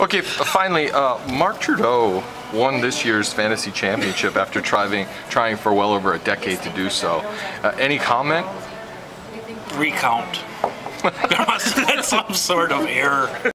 Okay, uh, finally, uh, Marc Trudeau won this year's fantasy championship after trying trying for well over a decade to do so. Uh, any comment? Recount. there must have been some sort of error.